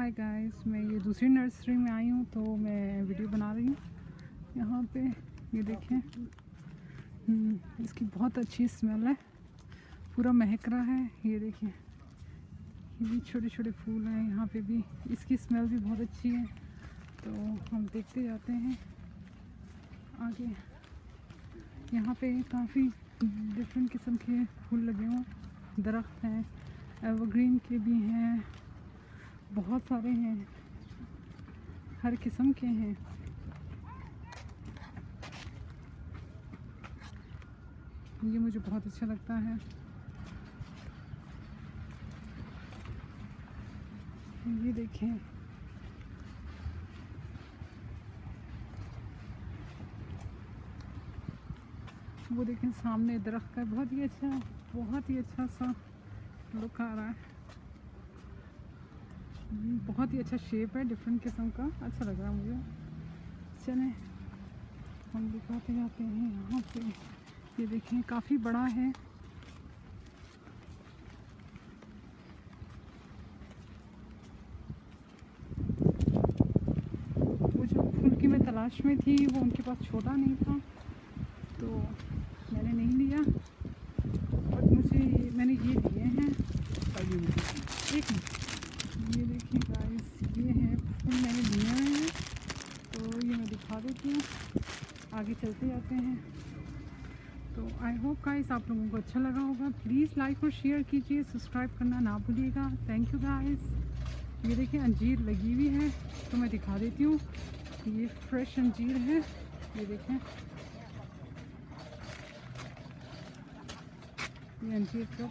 Hi guys मैं ये दूसरी नर्सरी में आई हूँ तो मैं वीडियो बना रही हूँ। यहाँ पे ये देखें। हम्म, इसकी बहुत अच्छी स्मेल है। पूरा महक रहा है ये देखें। ये भी छोटे छोटे फूल हैं यहाँ पे भी। इसकी स्मेल भी बहुत अच्छी है। तो हम देखते जाते हैं। आगे। यहाँ पे काफ़ी डिफरेंट किस्म के फूल लगे हुए दरख्त हैं एवरग्रीन के भी हैं। बहुत सारे हैं। हर किस्म के हैं। ये मुझे बहुत अच्छा लगता है। ये देखें। वो देखें सामने दरख्त का बहुत ही अच्छा बहुत ही अच्छा सा लुक आ रहा है। बहुत ही अच्छा शेप है डिफरेंट किस्म का। अच्छा लग रहा है मुझे। चले, हम दिखाते जाते हैं यहाँ पे। ये देखें, काफ़ी बड़ा है। वो जो फूल की मैं तलाश में थी, वो उनके पास छोटा नहीं था। तो मैंने नहीं लिया। बट मुझे, मैंने ये लिए हैं। एक मिनट। देखिए गाइस ये हैं फूल मैंने लिए हुए हैं तो ये मैं दिखा देती हूँ। आगे चलते जाते हैं। तो आई होप गाइस आप लोगों को अच्छा लगा होगा। प्लीज़ लाइक और शेयर कीजिए सब्सक्राइब करना ना भूलिएगा। थैंक यू गाइस ये देखिए, अंजीर लगी हुई है तो मैं दिखा देती हूँ। ये फ्रेश अंजीर है। ये देखें। ये अंजीर का